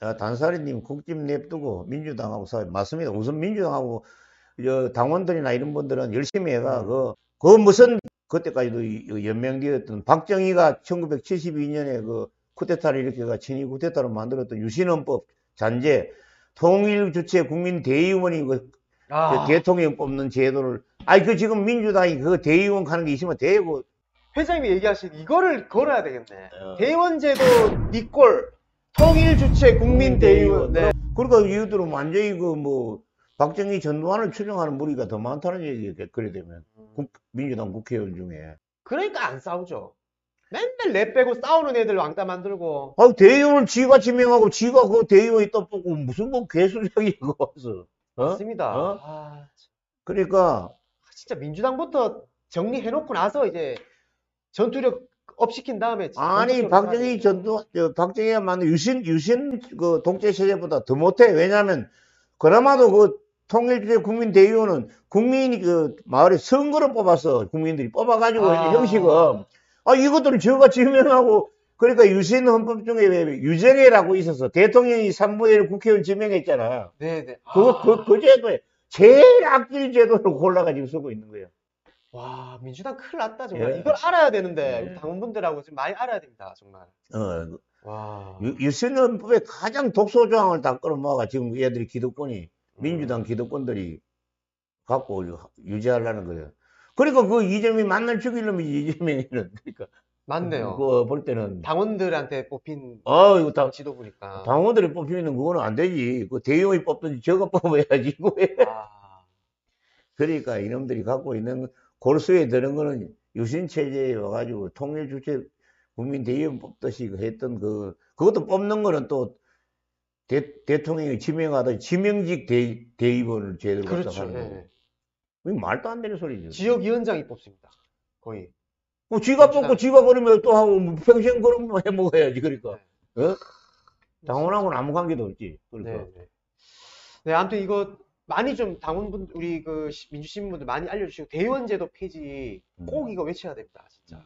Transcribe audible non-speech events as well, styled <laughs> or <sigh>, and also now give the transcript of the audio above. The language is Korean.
아, 단사리님 국집 냅두고 민주당하고 싸워 맞습니다. 우선 민주당하고 저 당원들이나 이런 분들은 열심히 해가 그, 그 무슨 그때까지도 연명되었던 박정희가 1972년에 그 쿠데타를 일으켜가 친위 쿠데타로 만들었던 유신헌법 잔재 통일 주체 국민 대의원이 그 아, 대통령 뽑는 제도를 아니 그 지금 민주당이 그 대의원 하는 게 있으면 되고 회장님이 얘기하신 이거를 걸어야 되겠네. 어. 대의원 제도 니꼴 통일 주체 국민대의원. 네. 그러니까 이들은 완전히 그 뭐 박정희 전두환을 추종하는 무리가 더 많다는 얘기가 그래 되면 국- 민주당 국회의원 중에 그러니까 안 싸우죠. 맨날 내 빼고 싸우는 애들 왕따 만들고. 아 대의원을 지가 지명하고 지가 그 대의원이 떠보고 무슨 뭐 개수작이 그거 어? 맞습니다. 어? 아, 그러니까 진짜 민주당부터 정리해놓고 나서 이제 전투력 up 시킨 다음에 아니 박정희. 전두환이 만든 유신 유신 그 독재 체제보다 더 못해 왜냐하면 그나마도 그 통일주체 국민 대의원은 국민이 그 마을에 선거를 뽑아서 국민들이 뽑아가지고 아. 형식은 아 이것들은 저가 지명하고 그러니까 유신 헌법 중에 왜 유정회라고 있어서 대통령이 3분의 1 국회의원 지명했잖아. 네네. 그거 아, 그, 그 제도에 제일 악질 제도를 골라가지고 <laughs> 쓰고 있는 거예요. 와 민주당 큰일 났다 정말. 예. 이걸 알아야 되는데 예. 우리 당원분들하고 좀 많이 알아야 됩니다 정말. 어, 와. 유- 유신헌법의 가장 독소 조항을 다 끌어모아가 지금 얘들이 기득권이 민주당 기득권들이 갖고 유- 유지하려는 거예요. 그러니까 그 이재명이 만날 죽이려면 이재명이는 그러니까 맞네요. 그거 볼 때는 당원들한테 뽑힌 아 이거 다 지도부니까. 당원들이 뽑히면 그거는 안 되지. 그 대의원이 뽑든지 저거 <laughs> 뽑아야지 이거 왜? 아, 그러니까 이놈들이 갖고 있는 골수에 드는 거는 유신 체제에 와가지고 통일 주체 국민 대의원 뽑듯이 그 했던 그 그것도 뽑는 거는 또 대, 대통령이 지명하던 지명직 대, 대의원을 제대로 그렇죠. 하는 예. 거고. 이거 말도 안 되는 소리죠. 지역위원장이 뽑습니다. 거의. 뭐 지가 뽑고 지가 그러면 또 하고 뭐 평생 그럼 해 먹어야지 그러니까. 어? 당원하고는 아무 관계도 없지. 네, 그러니까. 네. 네, 아무튼 이거 많이 좀 당원분 우리 그 시- 민주시민분들 많이 알려주시고 대의원제도 폐지 꼭 음. 이거 외쳐야 됩니다, 진짜.